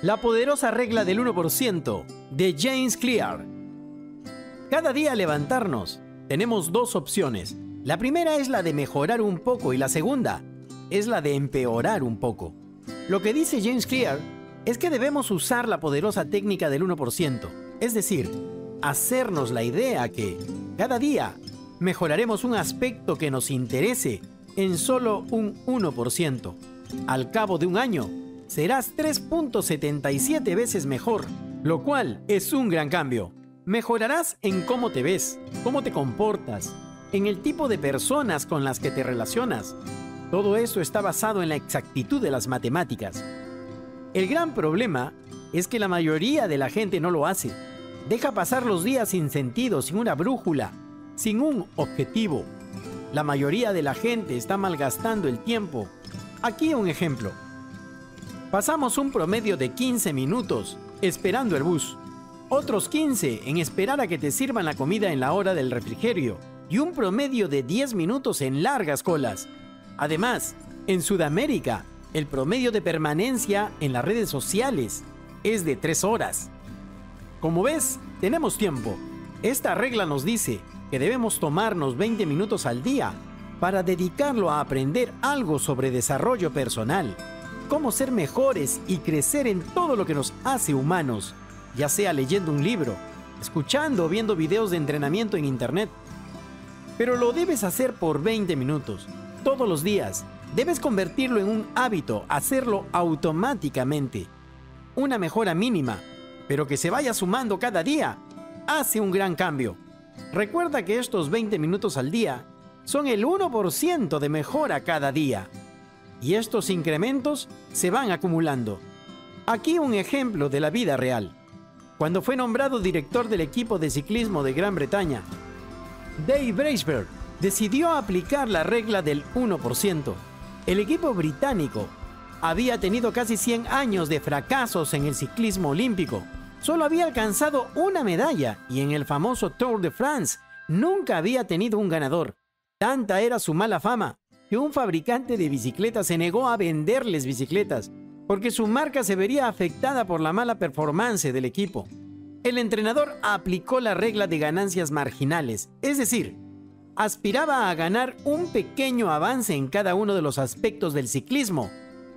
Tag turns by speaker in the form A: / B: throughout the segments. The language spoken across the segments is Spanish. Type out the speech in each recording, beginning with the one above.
A: La poderosa regla del 1% de James Clear. Cada día al levantarnos tenemos dos opciones. La primera es la de mejorar un poco y la segunda es la de empeorar un poco. Lo que dice James Clear es que debemos usar la poderosa técnica del 1%, es decir, hacernos la idea que cada día mejoraremos un aspecto que nos interese en solo un 1%. Al cabo de un año, serás 3.77 veces mejor, lo cual es un gran cambio. Mejorarás en cómo te ves, cómo te comportas, en el tipo de personas con las que te relacionas. Todo eso está basado en la exactitud de las matemáticas. El gran problema es que la mayoría de la gente no lo hace. Deja pasar los días sin sentido, sin una brújula, sin un objetivo. La mayoría de la gente está malgastando el tiempo. Aquí un ejemplo. Pasamos un promedio de 15 minutos esperando el bus, otros 15 en esperar a que te sirvan la comida en la hora del refrigerio y un promedio de 10 minutos en largas colas. Además, en Sudamérica, el promedio de permanencia en las redes sociales es de 3 horas. Como ves, tenemos tiempo. Esta regla nos dice que debemos tomarnos 20 minutos al día para dedicarlo a aprender algo sobre desarrollo personal cómo ser mejores y crecer en todo lo que nos hace humanos, ya sea leyendo un libro, escuchando o viendo videos de entrenamiento en Internet. Pero lo debes hacer por 20 minutos, todos los días. Debes convertirlo en un hábito, hacerlo automáticamente. Una mejora mínima, pero que se vaya sumando cada día, hace un gran cambio. Recuerda que estos 20 minutos al día son el 1% de mejora cada día y estos incrementos se van acumulando. Aquí un ejemplo de la vida real. Cuando fue nombrado director del equipo de ciclismo de Gran Bretaña, Dave Braceberg decidió aplicar la regla del 1%. El equipo británico había tenido casi 100 años de fracasos en el ciclismo olímpico. Solo había alcanzado una medalla y en el famoso Tour de France nunca había tenido un ganador. Tanta era su mala fama que un fabricante de bicicletas se negó a venderles bicicletas porque su marca se vería afectada por la mala performance del equipo. El entrenador aplicó la regla de ganancias marginales, es decir, aspiraba a ganar un pequeño avance en cada uno de los aspectos del ciclismo,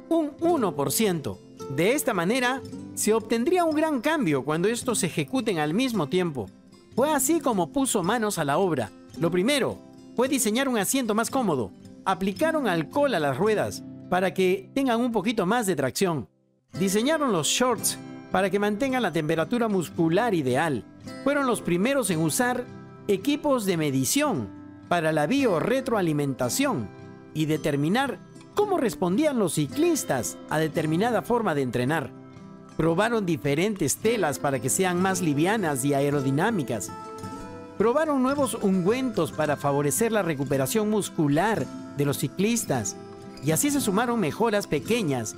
A: un 1%. De esta manera, se obtendría un gran cambio cuando estos se ejecuten al mismo tiempo. Fue así como puso manos a la obra. Lo primero fue diseñar un asiento más cómodo, aplicaron alcohol a las ruedas para que tengan un poquito más de tracción. Diseñaron los shorts para que mantengan la temperatura muscular ideal. Fueron los primeros en usar equipos de medición para la biorretroalimentación y determinar cómo respondían los ciclistas a determinada forma de entrenar. Probaron diferentes telas para que sean más livianas y aerodinámicas. Probaron nuevos ungüentos para favorecer la recuperación muscular de los ciclistas y así se sumaron mejoras pequeñas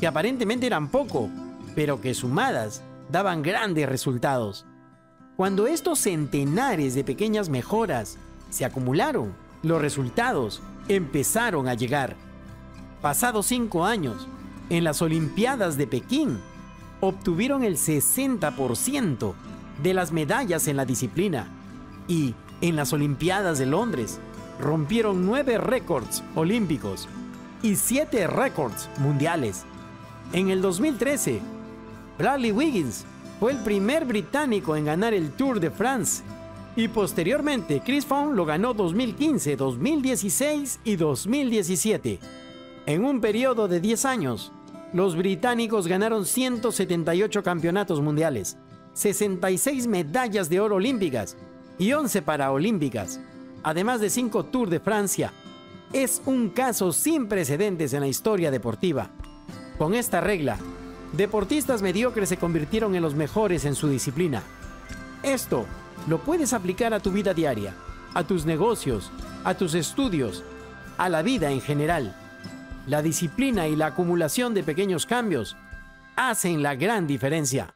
A: que aparentemente eran poco, pero que sumadas daban grandes resultados. Cuando estos centenares de pequeñas mejoras se acumularon, los resultados empezaron a llegar. Pasados cinco años, en las Olimpiadas de Pekín, obtuvieron el 60% de las medallas en la disciplina y en las Olimpiadas de Londres rompieron nueve récords olímpicos y siete récords mundiales. En el 2013, Bradley Wiggins fue el primer británico en ganar el Tour de France y posteriormente Chris Froome lo ganó 2015, 2016 y 2017. En un periodo de 10 años, los británicos ganaron 178 campeonatos mundiales, 66 medallas de oro olímpicas y 11 paraolímpicas además de cinco Tours de Francia. Es un caso sin precedentes en la historia deportiva. Con esta regla, deportistas mediocres se convirtieron en los mejores en su disciplina. Esto lo puedes aplicar a tu vida diaria, a tus negocios, a tus estudios, a la vida en general. La disciplina y la acumulación de pequeños cambios hacen la gran diferencia.